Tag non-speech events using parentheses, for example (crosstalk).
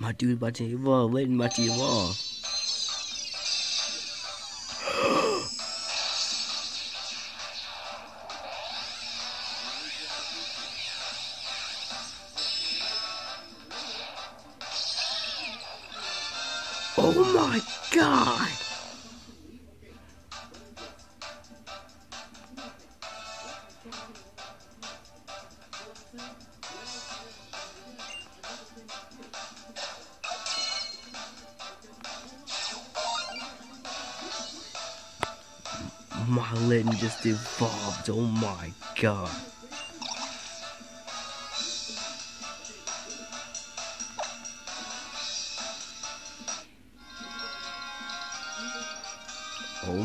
My dude about to evolve. Layton about to evolve. (gasps) Oh my god! my legend just evolved. Oh my god. Oh